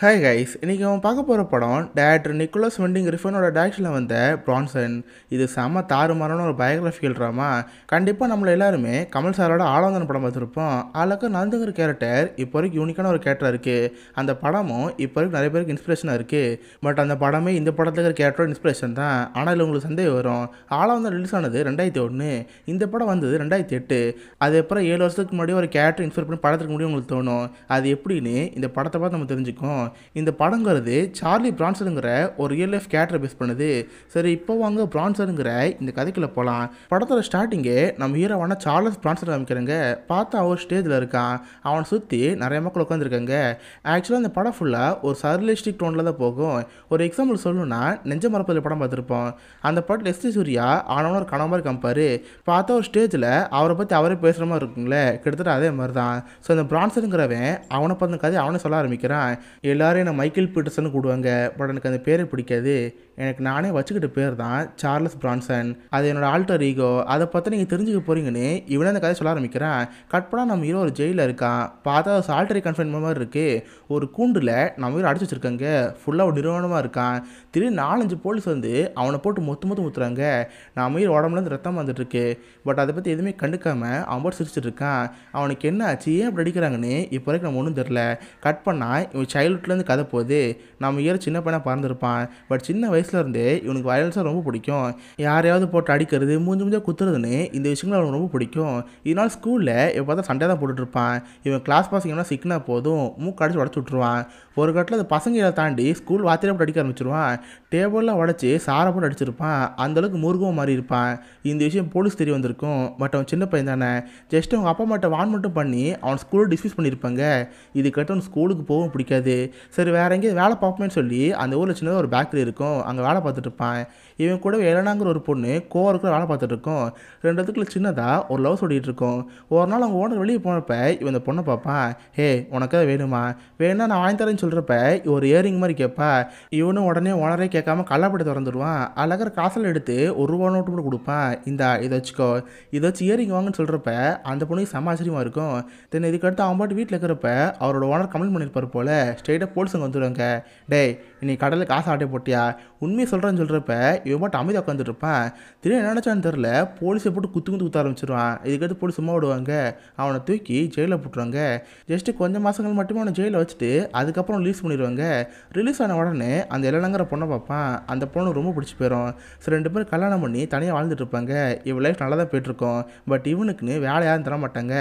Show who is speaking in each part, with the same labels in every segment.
Speaker 1: Hi guys இன்றைக்கி அவன் பார்க்க போகிற படம் டேரக்டர் நிக்கோலஸ் வெண்டிங் ரிஃபனோட டேரக்ஷனில் வந்த பிரான்சன் இது செம தாறுமாறான ஒரு பயோகிராஃபிக்கல் ட்ராமா கண்டிப்பாக நம்மள எல்லாருமே கமல் சாரோட ஆலோந்தன படம் பார்த்துருப்போம். அழகாக நந்துங்கிற கேரக்டர் இப்போ வரைக்கும் யூனிக்கான ஒரு கேரக்டர் இருக்குது அந்த படமும் இப்போ வரைக்கும் நிறைய பேருக்கு இன்ஸ்பிரேஷனாக இருக்குது பட் அந்த படமே இந்த படத்தில் இருக்கிற கேரக்டரோட இன்ஸ்பிரேஷன் தான். ஆனால் இதில் உங்களுக்கு சந்தேகம் வரும். ஆலோந்தன் ரிலீஸ் ஆனது ரெண்டாயிரத்தி ஒன்று இந்த படம் வந்தது ரெண்டாயிரத்தி எட்டு. அது அப்புறம் ஏழு வருஷத்துக்கு முன்னாடி ஒரு கேரக்டர் இன்ஸ்பைர் பண்ணி படத்துக்கு முடியும் உங்களுக்கு தோணும். அது எப்படின்னு இந்த படத்தை பார்த்து நம்ம தெரிஞ்சுக்கோம் இந்த படங்கிறது சார்லி பிரான்சனுங்கிற ஒரு ரியல் லைஃப் கேரக்டரை பேஸ் பண்ணுது. சரி இப்போ வாங்க பிரான்சனுங்கிற இந்த கதைக்குள்ள போகலாம் படத்தோட ஸ்டார்டிங்கே நம்ம ஹீரோவான சார்லஸ் பிரான்சன் காமிக்கிறேங்க. பார்த்தா அவர் ஸ்டேஜில் இருக்கான். அவனை சுற்றி நிறைய மக்கள் உட்காந்துருக்காங்க ஆக்சுவலாக இந்த படம் ஃபுல்லாக ஒரு சர்லிஸ்டிக் டோனில் தான் போகும். ஒரு எக்ஸாம்பிள் சொல்லணும்னா நெஞ்ச மரப்பதில் படம் பார்த்துருப்போம். அந்த படத்தில் எஸ்டி சூர்யா ஆனவன ஒரு கனவு மாதிரி கம்பார் பார்த்தா ஒரு ஸ்டேஜில் அவரை பற்றி அவரே பேசுகிற மாதிரி இருக்குங்களே கிட்டத்தட்ட அதே மாதிரி தான் ஸோ இந்த பிரான்சனுங்கிறவன் அவனை பார்த்த கதை அவனே சொல்ல ஆரம்பிக்கிறான். எல்லாரும் என்ன மைக்கேல் பீட்டர்சன் கூடுவாங்க பட் எனக்கு அந்த பேரை பிடிக்காது. எனக்கு நானே வச்சுக்கிட்ட பேர் தான் சார்லஸ் பிரான்சன். அது என்னோட ஆல்டர் ஈகோ அதை பற்றி நீங்கள் தெரிஞ்சுக்க போகிறீங்கன்னு இவனே அந்த கதை சொல்ல ஆரம்பிக்கிறான். கட் பண்ணால் நம்ம ஹீரோ ஒரு ஜெயிலில் இருக்கான். பார்த்தா சால்டரி கன்ஃபைன்மெண்ட் மாதிரி இருக்குது ஒரு கூண்டில் நம்ம ஹீரோ அடிச்சு வச்சிருக்காங்க. ஃபுல்லாக ஒரு நிறுவனமாக இருக்கான். திடீர்னு நாலஞ்சு போலீஸ் வந்து அவனை போட்டு மொத்த மொத்தம் ஊற்றுறாங்க நம்ம ஹீரோ உடம்புலேருந்து ரத்தம் வந்துட்டுருக்கு பட் அதை பற்றி எதுவுமே கண்டுக்காம அவன் போட்டு சிரிச்சிட்டு இருக்கான். அவனுக்கு என்ன ஆச்சு? ஏன் அப்படி அடிக்கிறாங்கன்னு இப்போ வரைக்கும் நம்ம ஒன்றும் தெரில கட் பண்ணால் இவன் சைல்ட்ஹுட்லேருந்து கதை போகுது. நம்ம ஹீரோ சின்ன பையனாக பறந்துருப்பான். பட் சின்ன வயசு வயசுலேருந்தே இவனுக்கு வயலன்ஸாக ரொம்ப பிடிக்கும். யாரையாவது போட்டு அடிக்கிறது மூஞ்சி மூஞ்சா குத்துறதுன்னு இந்த விஷயங்கள் அவனுக்கு ரொம்ப பிடிக்கும். இதனால் ஸ்கூலில் இப்போ பார்த்தா சண்டை தான் போட்டுட்ருப்பான் இவன் கிளாஸ் பசங்கன்னா சிக்கினா போதும் மூக்கு அடிச்சு உடச்சி விட்ருவான் ஒரு கட்டில் அந்த பசங்களை தாண்டி ஸ்கூல் வாத்தியாரை போட்டு அடிக்க ஆரம்பிச்சிருவான். டேபிளில் உடச்சி சாரை போட்டு அடிச்சிருப்பான். அந்தளவுக்கு முருகவும் மாறி இருப்பான். இந்த விஷயம் போலீஸ் தெரிய வந்திருக்கும். பட் அவன் சின்ன பையன் தானே. ஜஸ்ட் அவங்க அப்பா அம்மாட்ட வான் மட்டும் பண்ணி அவன் ஸ்கூலில் டிஸ்மிஸ் பண்ணியிருப்பாங்க. இதுக்கட்டு அவன் ஸ்கூலுக்கு போகவும் பிடிக்காது. சரி வேற எங்கேயும் வேலை பார்ப்போமேன்னு சொல்லி அந்த ஊரில் சின்னதாக ஒரு பேக்கரி இருக்கும். அங்கே வேலை பார்த்துட்டு இருப்பான். இவன் கூட எலனாங்கிற ஒரு பொண்ணு கோவருக்குள்ள வேலை பார்த்துட்டு இருக்கோம் ரெண்டு இடத்துக்குள்ள சின்னதாக ஒரு லவ் சொல்லிட்டு இருக்கோம் ஒரு நாள் அவங்க ஓனர் வெளியே போனப்ப இவன் இந்த பொண்ணை பார்ப்பான் ஹே உனக்கு அதை வேணுமா? வேணா நான் வாங்கி தரேன்னு சொல்கிறப்ப ஒரு இயரிங் மாதிரி கேட்பா. இவனும் உடனே ஓனரே கேட்காம கல்லாப்படி திறந்துடுவான் அழகர் காசில் எடுத்து ஒரு ரூபா நோட்டு கூட கொடுப்பான் இந்தா இதை வச்சுக்கோ. இதை வச்சு இயரிங் வாங்கன்னு சொல்கிறப்ப அந்த பொண்ணுக்கு சமாச்சரியமாக ஆச்சரியமாக இருக்கும். தென் இதுக்கடுத்து அவன் பாட்டு வீட்டில் இருக்கிறப்ப அவரோட ஓனர் கமெண்ட் பண்ணியிருப்பார் போல. ஸ்ட்ரெயிட்டாக போலீஸுங்க வந்துடுவாங்க டேய் நீ கடலில் காசு ஆட்டை போட்டியா? உண்மையை சொல்கிறேன்னு சொல்கிறப்ப இவன் மட்டும் அமைதியாக உட்காந்துருப்பேன் திடீர்னு என்ன நினச்சான்னு தெரில போலீஸை போட்டு குத்து குத்து குத்த ஆரம்பிச்சிருவான். இதுக்கடுத்து போலீஸ் சும்மா விடுவாங்க. அவனை தூக்கி ஜெயிலில் போட்டுருவாங்க. ஜஸ்ட்டு கொஞ்சம் மாதங்கள் மட்டுமே அவனை ஜெயிலில் வச்சுட்டு அதுக்கப்புறம் ரிலீஸ் பண்ணிடுவாங்க. ரிலீஸ் ஆன உடனே அந்த இளநங்கிற பொண்ணை பார்ப்பான். அந்த பொண்ணு ரொம்ப பிடிச்சி போயிடும் சரி ரெண்டு பேரும் கல்யாணம் பண்ணி தனியாக வாழ்ந்துட்டு இருப்பாங்க இவன் லைஃப் நல்லா தான் போயிட்டுருக்கோம். பட் இவனுக்குன்னு வேலை யாரும் தர மாட்டாங்க.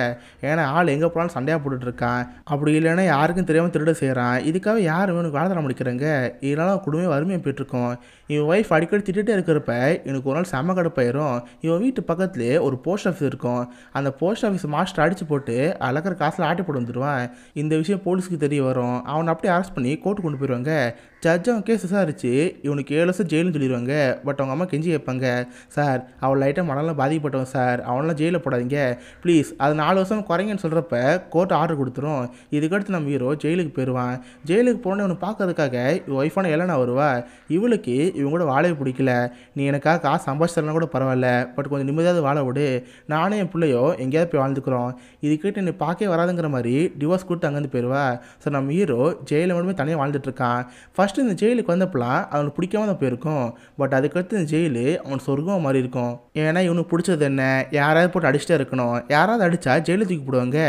Speaker 1: ஏன்னா ஆள் எங்கே போனாலும் சண்டையாக போட்டுட்ருக்கான் அப்படி இல்லைன்னா யாருக்கும் தெரியாமல் திருட செய்கிறான் இதுக்காக யார் இவனுக்கு வேலை தர முடிக்கிறாங்க இதனால் குடும்பம் வறுமையாக போயிட்டுருக்கோம். இவன் ஒய்ஃப் அடிக்கடி திட்டுகிட்டே இருக்கிறப்ப எனக்கு ஒரு நாள் செம கடுப்பாயிரும். இவன் வீட்டு பக்கத்துலேயே ஒரு போஸ்ட் ஆஃபீஸ் இருக்கும். அந்த போஸ்ட் ஆஃபீஸ் மாஸ்டர் அடித்து போட்டு அழகிற காசில் ஆட்டி போட்டு வந்துடுவான் இந்த விஷயம் போலீஸுக்கு தெரிய வரும். அவனை அப்படியே அரெஸ்ட் பண்ணி கோர்ட்டு கொண்டு போயிடுவாங்க ஜட்ஜ் அவன் கேஸ் விசாரிச்சு இவனுக்கு ஏழு வருஷம் ஜெயிலுன்னு சொல்லிடுவாங்க பட் அவங்க அம்மா கெஞ்சி கேட்பாங்க சார் அவள் லைட்டாக மனலாம் பாதிக்கப்பட்டவன் சார். அவனெல்லாம் ஜெயிலில் போடாதீங்க. ப்ளீஸ் அது நாலு வருஷம் குறைங்கன்னு சொல்கிறப்ப கோர்ட் ஆர்டர் கொடுத்துரும். இதுக்கடுத்து நம்ம ஹீரோ ஜெயிலுக்கு போயிடுவான் ஜெயிலுக்கு போனே இவனை பார்க்கறதுக்காக இவன் ஒய்ஃபான எலனா வருவா. இவளுக்கு இவன் கூட வாழவே பிடிக்கல. நீ எனக்காக காசு சம்பாதிச்சிடலாம் கூட பரவாயில்ல. பட் கொஞ்சம் நிம்மதியாவது வாழ விடு. நானே என் பிள்ளையோ எங்கேயாவது போய் வாழ்ந்துக்கிறோம். இதுக்கிட்ட நீ பார்க்கவே வராதுங்கிற மாதிரி டிவோர்ஸ் கொடுத்து அங்கேருந்து போயிடுவா ஸோ நம்ம ஹீரோ ஜெயிலில் மட்டுமே தனியாக வாழ்ந்துட்டு இருக்கான். ஃபஸ்ட்டு இந்த ஜெயிலுக்கு வந்தப்பெல்லாம் அவனுக்கு பிடிக்காம தான் போயிருக்கும். பட் அதுக்கடுத்து இந்த ஜெயிலு அவன் சொர்க்கம் மாதிரி இருக்கும். ஏன்னா இவனுக்கு பிடிச்சது என்ன? யாராவது போட்டு அடிச்சுட்டே இருக்கணும். யாராவது அடித்தா ஜெயிலில் தூக்கி போடுவாங்க.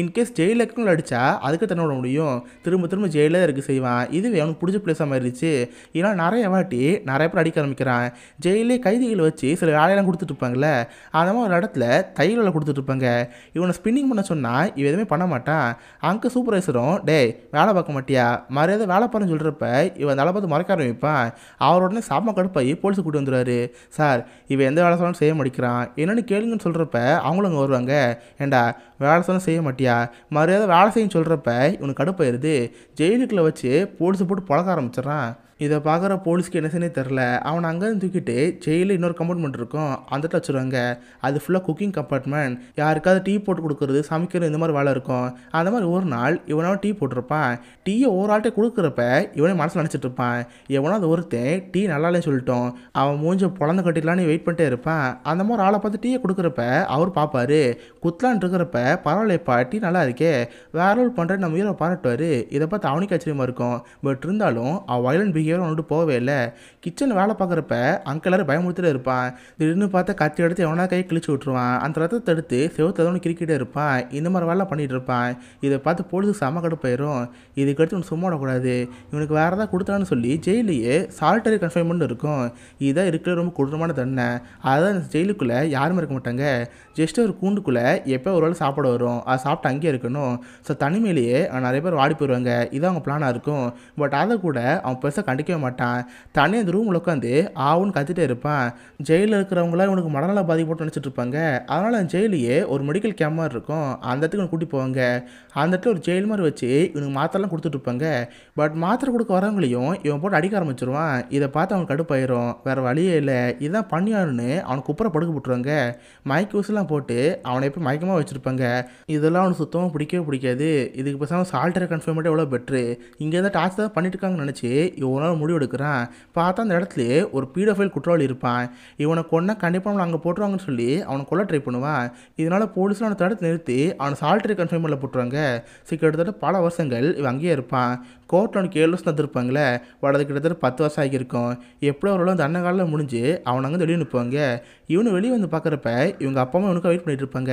Speaker 1: இன்கேஸ் ஜெயிலில் இருக்கவங்க அடித்தா அதுக்கு தன்னை விட முடியும். திரும்ப திரும்ப ஜெயிலில் இருக்க செய்வான். இதுவே அவனுக்கு பிடிச்ச பிளேஸாக மாறிடுச்சு. ஏன்னா நிறைய வாட்டி நிறைய பேர் அடிக்க ஆரம்பிக்கிறான். ஜெயிலே கைதிகளை வச்சு சில வேலையெல்லாம் கொடுத்துட்டு இருப்பாங்கல்ல. அந்த மாதிரி ஒரு இடத்துல தையல் வேலை கொடுத்துட்டு இருப்பாங்க. இவனை ஸ்பின்னிங் பண்ண சொன்னால் இவன் எதுவுமே பண்ண மாட்டான். அங்கே சூப்பர்வைசரும் டேய் வேலை பார்க்க மாட்டியா? மரியாதை வேலை பாருன்னு சொல்கிறப்ப இவன் நல்லா பார்த்து மறைக்க ஆரம்பிப்பான் அவர் உடனே சாம கடுப்பாகி போலீஸ் கூட்டு வந்துடுவாரு சார் இவன் எந்த வேலை சொன்னாலும் செய்ய மாட்டேங்கிறான். என்னென்னு கேளுங்கன்னு சொல்கிறப்ப அவங்களும் அங்கே வருவாங்க. ஏண்டா வேலை சொன்னால் செய்ய மாட்டியா? மரியாதை வேலை செய்யும் சொல்கிறப்ப இவனுக்கு கடுப்பாயிருது. ஜெயிலுக்குள்ளே வச்சு போலீஸை போட்டு பழக்க ஆரம்பிச்சிடறான். இதை பார்க்குற போலீஸ்க்கு என்ன தெரில. அவனை அங்கேருந்து தூக்கிட்டு ஜெயிலில் இன்னொரு கம்பார்ட்மெண்ட் இருக்கும். அந்த வச்சுருவாங்க. அது ஃபுல்லாக குக்கிங் கம்பார்ட்மெண்ட் யாருக்காவது டீ போட்டு கொடுக்குறது சமைக்கிறது இந்த மாதிரி வேலை இருக்கும். அந்த மாதிரி ஒரு நாள் இவனாவது டீ போட்டிருப்பான். டீயை ஒரு ஆள்கிட்ட கொடுக்குறப்ப இவனே மனசில் நினச்சிட்டு இருப்பான். எவனாவது ஒருத்தன் டீ நல்லாலே சொல்லிட்டோம். அவன் மூஞ்ச பொழந்த கட்டிடலான்னு வெயிட் பண்ணிட்டே இருப்பான். அந்த மாதிரி ஆளை பார்த்து டீயை கொடுக்குறப்ப அவர் பார்ப்பாரு. குத்தலான் இருக்கிறப்ப பரவாயில்லப்பா டீ நல்லா இருக்கே. வேற ரோல் பண்ணுற நம்ம உயிரை பாராட்டுவார். இதை பார்த்து அவனுக்கு ஆச்சரியமாக இருக்கும். பட் இருந்தாலும் அவன் வயலண்ட் பிஹேவியர் அவனுக்கு போகவே இல்லை. கிச்சனில் வேலை பார்க்குறப்ப அங்கே பயமுறுத்திட்டு இருப்பான். திடீர்னு பார்த்தா கத்தி எடுத்து எவனா கையை கிழிச்சு விட்ருவான் அந்த ரத்தத்தை எடுத்து செவத்து ஒன்று கிரிக்கிட்டே இருப்பான். இந்த மாதிரி வேலை பண்ணிட்டு இருப்பான். இதை பார்த்து போலீஸுக்கு செம கடுப்பாயிரும் இதுக்கடுத்து இவனுக்கு சும்மா விடக்கூடாது. இவனுக்கு வேறு ஏதாவது கொடுத்தான்னு சொல்லி ஜெயிலையே சால்ட்டரி கன்ஃபைன்மெண்ட் இருக்கும். இதான் இருக்கிற ரொம்ப கொடூரமான தண்டனை. அதான் இந்த ஜெயிலுக்குள்ளே யாருமே இருக்க மாட்டாங்க. ஜஸ்ட் ஒரு கூண்டுக்குள்ளே எப்போ ஒரு வேளை சாப்பாடு வரும். அதை சாப்பிட்டு அங்கேயே இருக்கணும். ஸோ தனிமையிலேயே நிறைய பேர் வாடி போயிடுவாங்க இதான் அவங்க பிளானாக இருக்கும். பட் அதை கூட அவன் பெருசாக கண்டிக்கவே மாட்டான். தனி அந்த ரூமில் உட்காந்து ஆவுன்னு கத்திட்டே இருப்பான். ஜெயிலில் இருக்கிறவங்களாம் இவனுக்கு மனநல பாதிப்போட்டு நினச்சிட்டு இருப்பாங்க. அதனால் அந்த ஜெயிலையே ஒரு மெடிக்கல் கேம்ப் மாதிரி இருக்கும். அந்த இடத்துக்கு இவனை கூட்டி போவாங்க. அந்த இடத்துல ஒரு ஜெயில் மாதிரி வச்சு இவனுக்கு மாத்திரைலாம் கொடுத்துட்டு இருப்பாங்க. பட் மாத்திரை கொடுக்க வரவங்களையும் இவன் போட்டு அடிக்க ஆரம்பிச்சிருவான். இதை பார்த்து அவனுக்கு கடுப்பாயிரும். வேறு வழியே இல்லை. இதான் பண்ணியாருன்னு அவனுக்கு குப்புற படுக்க போட்டுருவாங்க மைக் யூஸ்லாம் போட்டு அவனை எப்போ மயக்கமாக வச்சுருப்பாங்க. இதெல்லாம் அவனுக்கு சுத்தமாக பிடிக்கவே பிடிக்காது. இதுக்கு பேசாமல் சால்ட்டரை கன்ஃபர்மேட்டாக எவ்வளோ பெட்ரு இங்கே தான் டார்ச் தான் பண்ணிட்டு இருக்காங்கன்னு நினச்சி இவன் முடிவு எடுக்கிறான் பார்த்தா அந்த இடத்துல ஒரு பீடோஃபைல் குற்றவாளி இருப்பான். இவனை கொண்டா கண்டிப்பாக நம்மளை அங்கே போட்டுருவாங்கன்னு சொல்லி அவனை கொல்ல ட்ரை பண்ணுவான். இதனால் போலீஸில் அவனை தடுத்து நிறுத்தி அவனை சால்ட்ரி கன்ஃபைன்மெண்ட்டில் போட்டுருவாங்க. சரி கிட்டத்தட்ட பல வருஷங்கள் இவன் அங்கேயே இருப்பான். கோர்ட் அவனுக்கு ஏழு வருஷம் தந்துருப்பாங்களே வளர்ந்து கிட்டத்தட்ட பத்து வருஷம் ஆகியிருக்கும். எப்படியோ ஒரு அந்த அண்ணன் காலில் முடிஞ்சு அவனை அங்கே வெளியே நிற்பாங்க இவனு வெளியே வந்து பார்க்குறப்ப இவங்க அப்பா அம்மா இவனுக்கு வெயிட் பண்ணிட்டு இருப்பாங்க.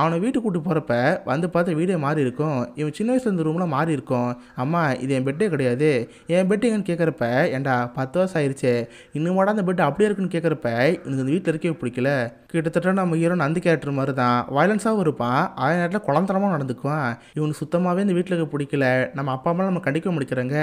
Speaker 1: அவனை வீட்டுக்கு கூட்டு போகிறப்ப வந்து பார்த்து வீடே மாறி இருக்கும். இவன் சின்ன வயசுல இருந்த ரூம்லாம் மாறி இருக்கும். அம்மா இது என் பெட்டே கிடையாது. என் பெட்டு எங்கன்னு கேட்குறப்ப ஏன்டா பத்து வருஷம் ஆயிடுச்சு இன்னும் அந்த பெட் அப்படியே இருக்குன்னு கேட்குறப்ப எனக்கு இந்த வீட்டில் இருக்கவே பிடிக்கல. கிட்டத்தட்ட நம்ம ஹீரோ நந்தி கேரக்டர் மாதிரி தான் வயலன்ஸாகவும் இருப்பான். அதே நேரத்தில் குழந்தனமாக நடந்துக்குவான். இவனுக்கு சுத்தமாகவே இந்த வீட்டில் இருக்க பிடிக்கல. நம்ம அப்பா அம்மா நம்ம கண்டிக்க முடிக்கிறாங்க.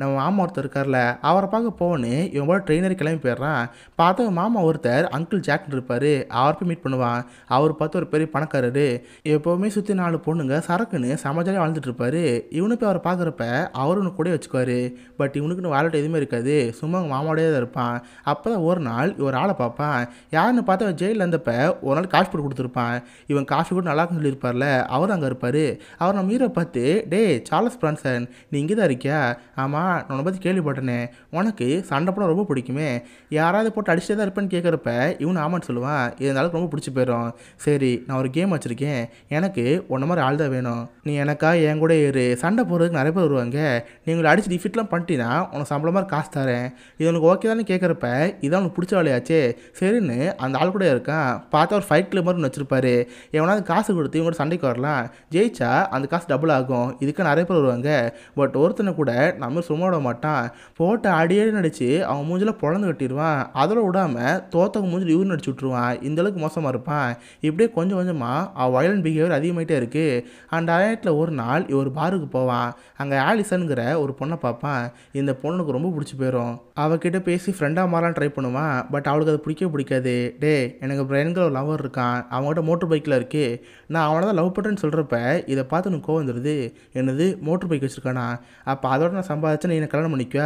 Speaker 1: நம்ம மாமா ஒருத்தர் இருக்கார்ல அவரை பார்க்க போகணுன்னு இவன் போல ட்ரெயினர் கிளம்பி போயிடுறான். பார்த்தா மாமா ஒருத்தர் அங்கிள் ஜாக் இருப்பார் அவர் போய் மீட் பண்ணுவான். அவர் பார்த்து ஒரு பெரிய பணக்காரரு. எப்போவுமே சுற்றி நாலு பொண்ணுங்க சரக்குன்னு சமாஜாலே வாழ்ந்துட்டு இருப்பாரு. இவனு போய் அவரை பார்க்குறப்ப அவரு கூட வச்சுக்குவார். பட் இவனுக்குன்னு வாலெட் எதுவுமே இருக்காது. சும்மா அவங்க மாமாவோடய தான் இருப்பான். அப்போ தான் ஒரு நாள் இவர் ஆளை பார்ப்பான். யாருன்னு பார்த்தா ஜெயிலில் இருந்தப்ப ஒரு நாள் காஃபி போட்டு கொடுத்துருப்பான். இவன் காஃபி கூட நல்லா இருக்குன்னு சொல்லியிருப்பார்ல அவர் அங்கே இருப்பார். அவர் நம்ம ஹீரோ பார்த்து டே சார்லஸ் பிரான்சன் நீ இங்கே தான் இருக்கியா ஆமாம் நான் உன்னை பற்றி கேள்விப்பட்டேனே. உனக்கு சண்டை படம் ரொம்ப பிடிக்குமே. யாராவது போட்டு அடிச்சுட்டே தான் இருப்பேன்னு கேட்குறப்ப இவனு ஆமான்னு சொல்லுவான். இருந்தாலும் ரொம்ப பிடிச்சி போயிடும். சரி நான் ஒரு கேம் வச்சுருக்கேன். எனக்கு உன்ன மாதிரி ஆள் தான் வேணும். நீ எனக்கா என் கூட ஏறு. சண்டை போடுறதுக்கு நிறைய பேர் வருவாங்க. நீங்களை அடிச்சு டிஃபிட்லாம் பண்ணிட்டீங்கன்னா உனக்கு சம்பளம் மாதிரி காசு தரேன். இது உனக்கு ஓகே தானே கேட்குறப்ப இதான் உனக்கு பிடிச்ச வேலையாச்சே. சரின்னு அந்த ஆள் கூட இருக்கான். பார்த்தா ஒரு ஃபைட் கிளப் மாதிரி ஒன்று வச்சிருப்பாரு. எவனாவது காசு கொடுத்து இவங்க கூட சண்டைக்கு வரலாம். ஜெயிச்சா அந்த காசு டபுள் ஆகும். இதுக்கு நிறைய பேர் வருவாங்க. பட் ஒருத்தனை கூட நம்ம சும்மா விட மாட்டான். போட்டு அடியே நடிச்சு அவன் மூஞ்சில் பொழந்து கட்டிடுவான் அதில் விடாம தோத்தவங்க மூஞ்சில் இவரு நடிச்சு விட்ருவான் இந்தளவுக்கு மோசமாக இருப்பான். இப்படியே கொஞ்சம் கொஞ்சமாக அவன் வயலண்ட் பிஹேவியர் அதிகமாகிட்டே இருக்கு. அந்த ஆயத்தில் ஒரு நாள் இவர் பாருக்கு போவான். அங்கே ஆலிசனுங்கிற ஒரு பொண்ணை பார்ப்பான். இந்த பொண்ணுக்கு ரொம்ப பிடிச்சி போயிடும் அவகிட்ட பேசி ஃப்ரெண்டாக மாறலாம் ட்ரை பண்ணுவான். பட் அவளுக்கு அது பிடிக்கவே பிடிக்காது. டே எனக்கு பிரைன்கிற ஒரு லவர் இருக்கான். அவங்ககிட்ட மோட்டர் பைக்கில் இருக்குது நான் அவனை தான் லவ் பண்ணுறேன்னு சொல்கிறப்ப இதை பார்த்து எனக்கு கோவம் வந்துடுது என்னது மோட்டர் பைக் வச்சுருக்கானா? அப்போ அதோட நான் சம்பாதிச்சு நீ கல்யாணம் பண்ணிக்குவ.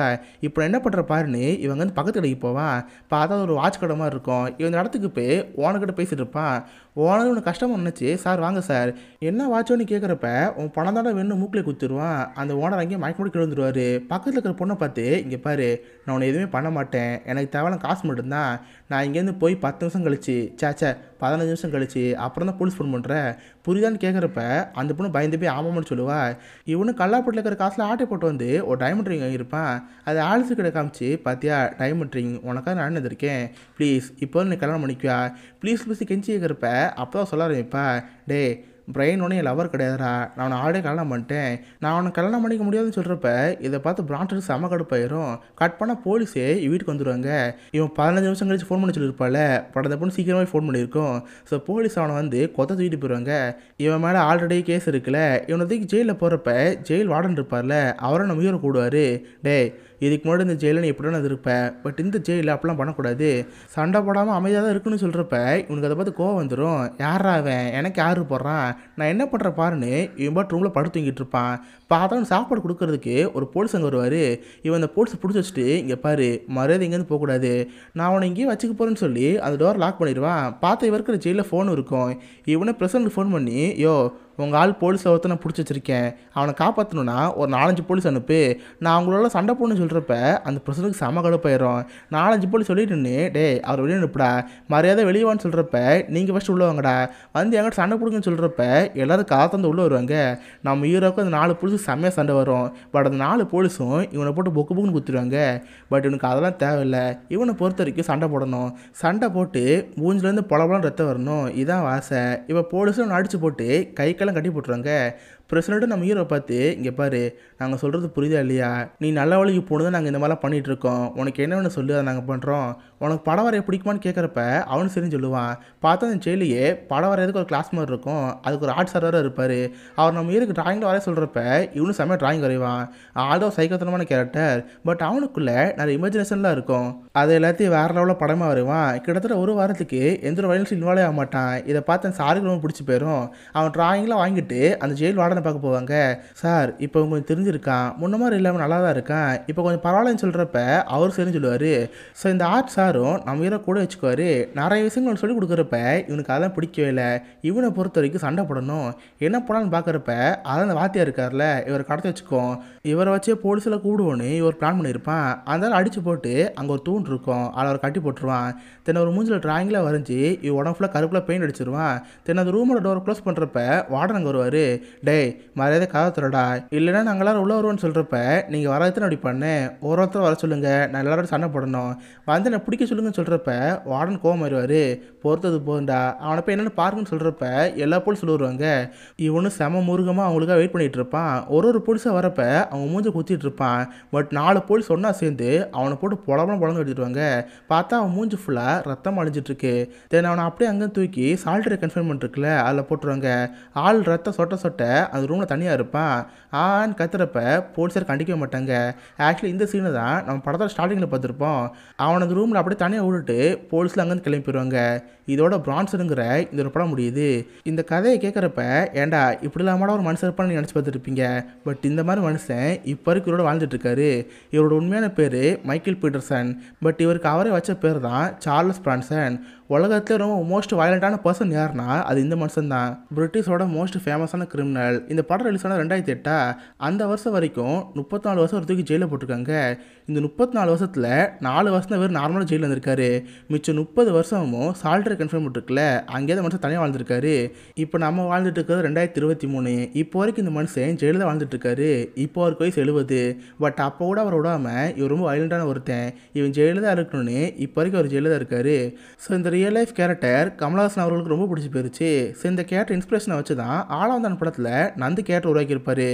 Speaker 1: இப்போ என்ன பண்ணுற பாருன்னு இவங்க வந்து பக்கத்து கடைக்கு போவான். பார்த்தா ஒரு வாட்ச் கடை மாதிரி இருக்கும். இவன் இந்த இடத்துக்கு போய் ஓனர்கிட்ட பேசிட்டு இருப்பான். ஓனர் உனக்கு கஷ்டமாக நினச்சி சார் வாங்க சார். என்ன வாட்சோன்னு கேட்குறப்ப உன் பணம் தானே வேணும் மூக்கில் குத்துருவான். அந்த ஓனர் அங்கேயே மயக்க முடி கிழந்துருவார் பக்கத்தில் இருக்கிற பொண்ணை பார்த்து இங்கே பாரு நான் உன்னை எதுவுமே பண்ண மாட்டேன். எனக்கு தேவையான காசு மட்டும்தான். நான் இங்கேருந்து போய் பத்து நிமிஷம் கழிச்சு சேச்சே பதினஞ்சு நிமிஷம் கழிச்சு அப்புறம் தான் போலீஸ் ஃபோன் பண்ணுறேன் புரியுதான்னு கேட்குறப்ப அந்த பொண்ணு பயந்து போய் ஆமாம்னு சொல்லுவா. இவனு கல்லாப்பட்டில் இருக்கிற காசில் ஆட்டை போட்டு வந்து ஒரு டைமண்ட் ரிங் வாங்கியிருப்பான். அது ஆலிசு கிட்ட காமிச்சு பார்த்தியா டைமண்ட் ரிங் உனக்காக நான் இருந்திருக்கேன் ப்ளீஸ் இப்போ நீ கல்யாணம் பண்ணிக்குவா. ப்ளீஸ் ப்ளீஸ் கெஞ்சி கேட்குறப்ப அப்போ தான் சொல்ல ஆரம்பிப்பா டே பிரெயின் ஒன்று என் லவர் கிடையாதுடா. நான் அவனை ஆடே கல்யாணம் பண்ணிட்டேன். நான் அவனை கல்யாணம் பண்ணிக்க முடியாதுன்னு சொல்கிறப்ப இதை பார்த்து பிரான்சர் செம கடுப்பாயிரும். கட் பண்ணால் போலீஸே வீட்டுக்கு வந்துடுவாங்க இவன் பதினஞ்சு நிமிஷம் கழிச்சு ஃபோன் பண்ணி சொல்லியிருப்பால படத்தை பொண்ணு சீக்கிரமாக ஃபோன் பண்ணியிருக்கோம். ஸோ போலீஸ் அவனை வந்து கொத்த தூக்கிட்டு போயிடுவாங்க இவன் மேலே ஆல்ரெடி கேஸ் இருக்குல்ல. இவனை தூக்கி ஜெயிலில் போகிறப்ப ஜெயில் வார்டன் இருப்பார்ல. அவரை நம்ம உயிரை கூடுவார். டேய் இதுக்கு முன்னாடி இந்த ஜெயிலில் நீ எப்படி இருப்ப? பட் இந்த ஜெயிலில் அப்படிலாம் பண்ணக்கூடாது. சண்டை போடாமல் அமைதியாக தான் இருக்குன்னு சொல்கிறப்ப இவனுக்கு அதை பார்த்து கோவம் வந்துடும் யாரா அவன்? எனக்கு யார் போடுறான்? நான் என்ன பண்ணுற பாருன்னு இவன் பாட்டு ரூமில் படுத்து தூங்கிட்டு இருப்பான். பார்த்தா சாப்பாடு கொடுக்கறதுக்கு ஒரு போலீஸ் அங்கே வருவார். இவன் அந்த போலீஸை பிடிச்சி வச்சுட்டு இங்கே பாரு மரியாதை இங்கேருந்து போகக்கூடாது. நான் அவனை இங்கேயே வச்சுக்க போகிறேன்னு சொல்லி அந்த டோர் லாக் பண்ணிடுவான். பார்த்து இவருக்கு ஜெயிலில் ஃபோன் இருக்கும். இவனே பிரசிடண்ட் ஃபோன் பண்ணி யோ உங்கள் ஆள் போலீஸ் ஒருத்தனை பிடிச்சி வச்சிருக்கேன். அவனை காப்பாற்றணுன்னா ஒரு நாலஞ்சு போலீஸ் அனுப்பு. நான் அவங்களோட சண்டை போடணும்னு சொல்கிறப்ப அந்த பிரசனுக்கு செம கடுப்பாயிரும். நாலஞ்சு போலீஸ் சொல்லிட்டு நின்று டே அவர் வெளியே அனுப்புடா. மரியாதை வெளியே வான்னு சொல்கிறப்ப நீங்கள் ஃபஸ்ட்டு உள்ளே வாங்கடா. வந்து எங்கிட்ட சண்டை பிடிக்குன்னு சொல்கிறப்ப எல்லோரும் காத்தந்து உள்ளே வருவாங்க. நம்ம ஹீரோக்கு அந்த நாலு போலீஸுக்கு செம்மையாக சண்டை வரும். பட் அந்த நாலு போலீஸும் இவனை போட்டு பொக்கு புக்குன்னு குத்துருவாங்க பட் இவனுக்கு அதெல்லாம் தேவையில்லை. இவனை பொறுத்த வரைக்கும் சண்டை போடணும். சண்டை போட்டு மூஞ்சிலேருந்து பொலபலம் ரத்தம் வரணும். இதான் ஆசை. இப்போ போலீஸும் அடித்து போட்டு கை கட்டி போட்டுருவாங்க. பிரசிடண்ட்டும் நம்ம ஹீரோ பார்த்து இங்கே பாரு நாங்கள் சொல்கிறது புரியுதா இல்லையா? நீ நல்ல வழிக்கு போனதை நாங்கள் இந்த மாதிரிலாம் பண்ணிகிட்ருக்கோம் உனக்கு என்ன வேணும் அதை நாங்கள் பண்ணுறோம் உனக்கு படம் வரைய பிடிக்குமான்னு கேட்குறப்ப அவனு சரின்னு சொல்லுவான். பார்த்தா அந்த ஜெயிலையே படம் வரையிறதுக்கு ஒரு கிளாஸ் மாதிரி இருக்கும். அதுக்கு ஒரு ஆர்ட் சாராக இருப்பார். அவர் நம்ம ஹீரோக்கு டிராயிங்கில் வரைய சொல்கிறப்ப இவனும் செம்மையாக டிராயிங் வரைவான். ஆல்தோ சைக்கத்தனமான கேரக்டர் பட் அவனுக்குள்ளே நிறைய இமேஜினேஷன்லாம் இருக்கும். அது எல்லாத்தையும் வேறு லெவலில் படமாக வரைவான். கிட்டத்தட்ட ஒரு வாரத்துக்கு எந்த ஒரு வயலன்ஸும் இன்வால்வ் ஆக மாட்டான். இதை பார்த்து சாருக்கு ரொம்ப பிடிச்சி போயிடும் அவன் டிராயிங்லாம் வாங்கிட்டு அந்த ஜெயில் வார்டனை பார்க்க போவாங்க? சார் இப்போ உங்களுக்கு தெரிஞ்சிருக்கான். முன்ன மாதிரி இல்லாமல் நல்லா தான் இருக்கான். இப்போ கொஞ்சம் பரவாயில்லன்னு சொல்கிறப்ப அவர் சரின்னு சொல்லுவார். ஸோ இந்த ஆர்ட் சாரும் நம்ம இதை கூட வச்சுக்குவார். நிறைய விஷயங்கள் சொல்லி கொடுக்குறப்ப இவனுக்கு அதெல்லாம் பிடிக்கவே இல்லை. இவனை பொறுத்த வரைக்கும் சண்டை போடணும். என்ன பண்ணலான்னு பார்க்குறப்ப அதான் அந்த வாத்தியா இருக்கார்ல இவரை கடத்தி வச்சுக்கோம் இவரை வச்சே போலீஸில் கூடுவோன்னு இவர் பிளான் பண்ணியிருப்பான். அதனால் அடித்து போட்டு அங்கே ஒரு தூண் இருக்கும். அதில் அவர் கட்டி போட்டுருவான். தென் ஒரு மூஞ்சில் ட்ராயிங்கில் வரைஞ்சி இவன் உடம்பு ஃபுல்லாக கருப்பில் பெயிண்ட் அடிச்சிருவான். தென் அந்த ரூமோட டோர் க்ளோஸ் பண்ணுறப்ப வார்டன் அங்கே வருவார். டேய் மரியாதை காதை திறடா இல்லைன்னா நாங்கள் எல்லாரும் உள்ள வருவோம்னு சொல்கிறப்ப நீங்கள் வரதுன்னு அப்படி பண்ணு. ஒரு ஒருத்தர் வர சொல்லுங்கள் நான் எல்லாரும் சண்டை போடணும். வந்து நான் பிடிக்க சொல்லுங்கன்னு சொல்கிறப்ப வார்டன் கோவம் வருவார். பொறுத்தது போகுண்டா அவனை போய் என்னென்னு பாருங்கன்னு சொல்கிறப்ப எல்லா போலீஸ் வருவாங்க. இவனும் செம முருகமாக அவங்களுக்காக வெயிட் பண்ணிகிட்டு இருப்பான். ஒரு ஒரு போலீஸாக வரப்ப அவங்க மூஞ்ச குத்திட்டு இருப்பான். பட் நாலு போலீஸ் ஒன்றா சேர்ந்து அவனை போட்டு புலம்பலம் புலந்து எடுத்துருவாங்க பார்த்தா அவன் மூஞ்சி ஃபுல்லாக ரத்தம் அழிஞ்சிட்ருக்கு. தென் அவனை அப்படியே அங்கே தூக்கி சால்ட்டரை கன்ஃபர்ம் இருக்குல்ல அதில் போட்டுருவாங்க. ஆள் ரத்தம் சொட்ட சொட்ட அந்த ரூமில் தனியாக இருப்பான் ஆன்னு கத்துறப்ப போலீஸார் கண்டிக்கவே மாட்டாங்க. ஆக்சுவலி இந்த சீனை தான் நம்ம படத்தோட ஸ்டார்டிங்கில் பார்த்துருப்போம். அவன் அந்த ரூமில் அப்படியே தனியாக விட்டுட்டு போலீஸில் அங்கேருந்து கிளம்பி போயிடுவாங்க இதோட பிரான்சனுங்கிற இந்த ஒரு படம் முடியுது. இந்த கதையை கேட்குறப்ப ஏன்டா இப்படி இல்லாமல் ஒரு மனுஷன் இருப்பான்னு நினச்சி பார்த்துருப்பீங்க? பட் இந்த மாதிரி மனுஷன் இப்போ வரைக்கும் இவரோட வாழ்ந்துட்டு இருக்காரு. இவரோட உண்மையான பேர் மைக்கேல் பீட்டர்சன். பட் இவருக்கு அவரே வச்ச பேர் தான் சார்லஸ் பிரான்சன். உலகத்தில் ரொம்ப மோஸ்ட் வயலண்டான பர்சன் யாருன்னா அது இந்த மனுஷன் தான். பிரிட்டிஷோட மோஸ்ட் ஃபேமஸான கிரிமினல் இந்த படம் ரிலீஸ் ஆனால் ரெண்டாயிரத்தி எட்டா? அந்த வருஷம் வரைக்கும் முப்பத்தி நாலு வருஷம் ஒரு தூக்கி ஜெயிலில் போட்டிருக்காங்க. இந்த முப்பத்தி நாலு வருஷத்தில் நாலு வருஷம் தான் வேறு நார்மலாக ஜெயிலில் வந்திருக்காரு மிச்சம் முப்பது வருஷமும் சால்ட்ரி கன்ஃபார்ம் பண்ணிருக்குல்ல அங்கேயே தான் மனுஷன் தனியாக வாழ்ந்துருக்காரு. இப்போ நம்ம வாழ்ந்துட்டு இருக்கிறது ரெண்டாயிரத்தி இருபத்தி மூணு. இப்போ வரைக்கும் இந்த மனுஷன் ஜெயிலில் வாழ்ந்துட்டு இருக்காரு. இப்போ அவருக்கு வயசு எழுபது. பட் அப்போ கூட அவர் விடாமல் இவர் ரொம்ப வயலண்டான ஒருத்தன். இவன் ஜெயிலில் தான் இருக்கணும்னு இப்போ வரைக்கும் அவர் ஜெயிலில் தான் இருக்காரு. ஸோ இந்த ரியல் லைஃப் கேரக்டர் கமலஹாசன் அவர்களுக்கு ரொம்ப பிடிச்சி போயிருச்சு. ஸோ இந்த கேரக்டர் இன்ஸ்பிரேஷனை வச்சு தான் ஆளாந்தான் படத்தில் நந்து கேரக்டர் உருவாக்கியிருப்பாரு.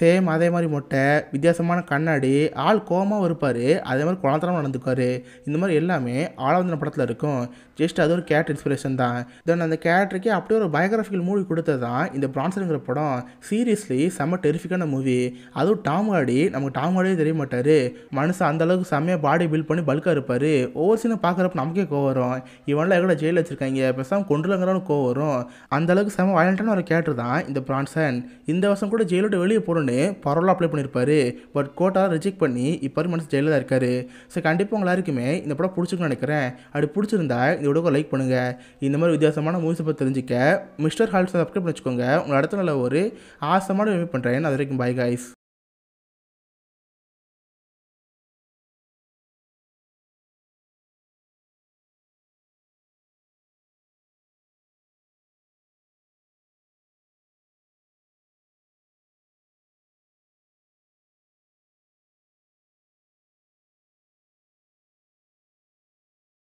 Speaker 1: சேம் அதே மாதிரி மொட்டை வித்தியாசமான கண்ணாடி ஆள் கோவமாக இருப்பார் அதே மாதிரி குழந்தரமாக நடந்துக்குவார் இந்த மாதிரி எல்லாமே ஆளாவந்தன படத்தில் இருக்கும். ஜஸ்ட் அது ஒரு கேரக்டர் இன்ஸ்பிரேஷன் தான். தென் அந்த கேரக்டருக்கு அப்படியே ஒரு பயோகிராஃபிக்கல் மூவி கொடுத்தது தான். இந்த பிரான்சனுங்கிற படம் சீரியஸ்லி செம்ம டெரிஃபிக்கான மூவி அதுவும் டாம் ஹார்டி நமக்கு டாம் ஹார்டியே தெரிய மாட்டார். மனுஷன் அந்த அளவுக்கு செம்மையாக பாடி பில்ட் பண்ணி பல்காக இருப்பார். ஒவ்வொரு சீனை பார்க்குறப்ப நமக்கே கோவம் வரும். இவன்லாம் எவ்வளோ ஜெயிலில் வச்சுருக்காங்க? பேசாமல் கொண்டுலங்கிறான்னு கோவம் வரும். அந்த அளவுக்கு செம்ம வயலண்டான ஒரு கேரக்டர் தான் இந்த பிரான்சன் இந்த வருஷம் கூட ஜெயிலோட வெளியே போகணுன்னு பரவாயில்ல அப்ளை பண்ணியிருப்பாரு பட் கோட்டால் ரிஜெக்ட் பண்ணி இப்போ மனசு ஜெயிலில் தான் இருக்காரு. ஸோ கண்டிப்பாக உங்களாருக்குமே எல்லாருக்குமே இந்த படம் பிடிச்சிருக்குன்னு நினைக்கிறேன். அப்படி பிடிச்சிருந்தா இந்த வீடியோக்கு லைக் பண்ணுங்கள் இந்த மாதிரி வித்தியாசமான மூவிஸை பற்றி தெரிஞ்சுக்க மிஸ்டர் ஹால்ஸை சப்ஸ்கிரைப் பண்ணி வச்சுக்கோங்க உங்களை அடுத்த நல்ல ஒரு ஆசமான வெயிட் பண்ணுறேன் அது வரைக்கும் பை காய்ஸ்